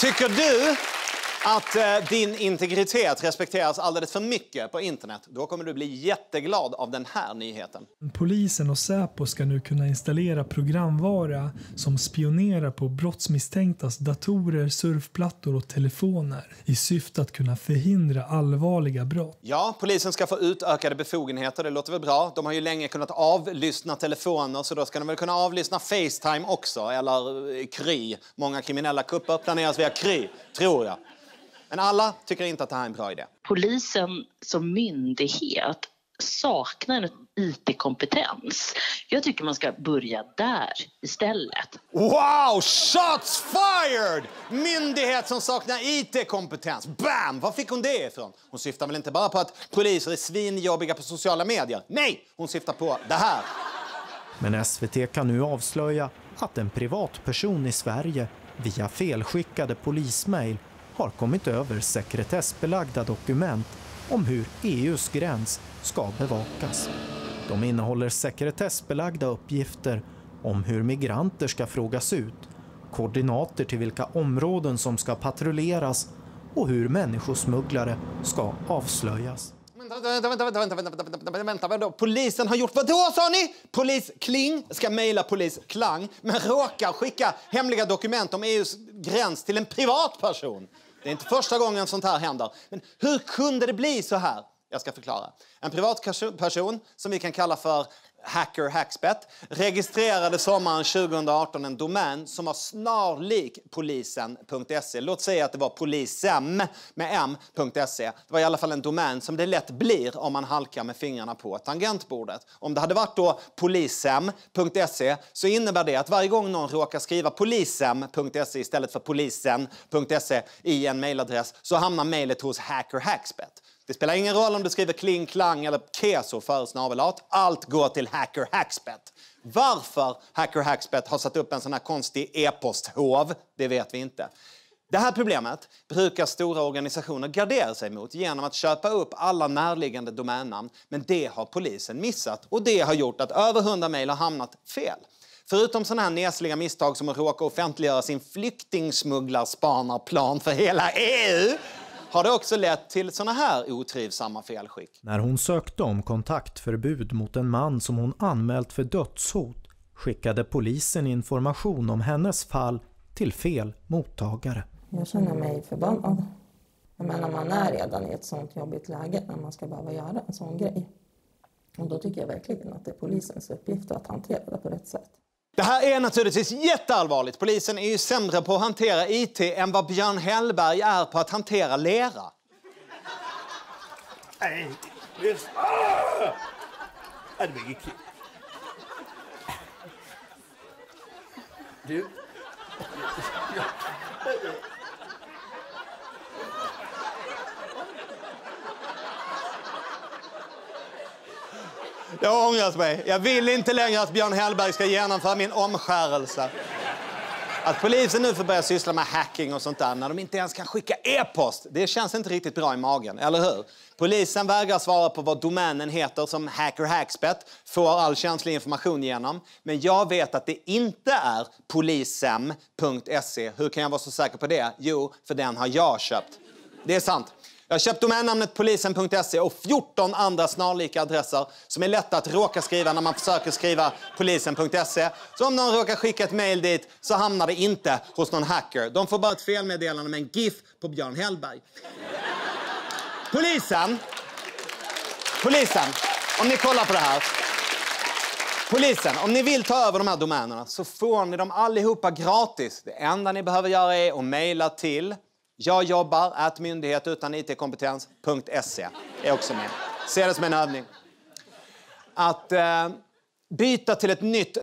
Tycker du att eh, din integritet respekteras alldeles för mycket på internet, då kommer du bli jätteglad av den här nyheten. Polisen och Säpo ska nu kunna installera programvara som spionerar på brottsmisstänktas datorer, surfplattor och telefoner i syfte att kunna förhindra allvarliga brott. Ja, polisen ska få utökade befogenheter, det låter väl bra. De har ju länge kunnat avlyssna telefoner, så då ska de väl kunna avlyssna Facetime också, eller eh, Kry. Många kriminella kupper planeras via Kry, tror jag. Men alla tycker inte att det här är en bra idé. Polisen som myndighet saknar en IT-kompetens. Jag tycker man ska börja där istället. Wow! Shots fired! Myndighet som saknar IT-kompetens. Bam! Var fick hon det ifrån? Hon syftar väl inte bara på att poliser är svinjobbiga på sociala medier? Nej, hon syftar på det här. Men SVT kan nu avslöja att en privatperson i Sverige via felskickade polismail har kommit över sekretessbelagda dokument om hur EUs gräns ska bevakas. De innehåller sekretessbelagda uppgifter om hur migranter ska frågas ut, koordinater till vilka områden som ska patrulleras och hur människosmugglare ska avslöjas. Vänta, vänta, vänta, vänta, vänta, vänta, vänta, vänta, Polisen har gjort vadå, sa ni? Polis Kling ska mejla polis Klang men råkar skicka hemliga dokument om EUs gräns till en privatperson. Det är inte första gången sånt här händer. Men hur kunde det bli så här? Jag ska förklara. En privatperson som vi kan kalla för Hacker Hackspett registrerade sommaren 2018 en domän som var snarlik polisen.se. Låt säga att det var polisem med m.se. Det var i alla fall en domän som det lätt blir om man halkar med fingrarna på tangentbordet. Om det hade varit då polisem.se så innebär det att varje gång någon råkar skriva polisem.se istället för polisen.se i en mejladress så hamnar mejlet hos Hacker Hackspett. Det spelar ingen roll om du skriver kling, klang eller keso före snabelat. Allt går till Hacker Hackspett. Varför Hacker Hackspett har satt upp en sån här konstig e-posthov, det vet vi inte. Det här problemet brukar stora organisationer gardera sig mot genom att köpa upp alla närliggande domännamn. Men det har polisen missat och det har gjort att över 100 mejl har hamnat fel. Förutom sådana här nesliga misstag som att råka offentliggöra sin flyktingsmugglarspanarplan för hela EU har det också lett till såna här otrivsamma felskick. När hon sökte om kontaktförbud mot en man som hon anmält för dödshot skickade polisen information om hennes fall till fel mottagare. Jag känner mig förbannad. Jag menar, man är redan i ett sånt jobbigt läge när man ska behöva göra en sån grej. Och då tycker jag verkligen att det är polisens uppgift att hantera det på rätt sätt. Det här är naturligtvis jätteallvarligt. Polisen är ju sämre på att hantera IT än vad Björn Hellberg är på att hantera lera. Nej, det är... Ah! Det blir inget. Du... Jag har ångrat mig. Jag vill inte längre att Björn Hellberg ska genomföra min omskärelse. Att polisen nu får börja syssla med hacking och sånt där när de inte ens kan skicka e-post, det känns inte riktigt bra i magen, eller hur? Polisen vägrar svara på vad domänen heter som Hacker Hackspet får all känslig information genom. Men jag vet att det inte är polisem.se. Hur kan jag vara så säker på det? Jo, för den har jag köpt. Det är sant. Jag har köpt domännamnet polisen.se och 14 andra snarlika adresser som är lätta att råka skriva när man försöker skriva polisen.se. Så om någon råkar skicka ett mail dit så hamnar det inte hos någon hacker. De får bara ett felmeddelande med en GIF på Björn Hellberg. Polisen, polisen, om ni kollar på det här. Polisen, om ni vill ta över de här domänerna så får ni dem allihopa gratis. Det enda ni behöver göra är att mejla till jag jobbar att myndighet utan it-kompetens.se är också med. Se det som en övning. Att eh, byta till ett nytt